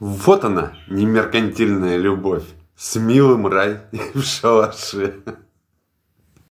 Вот она, немеркантильная любовь, с милым рай в шалаше.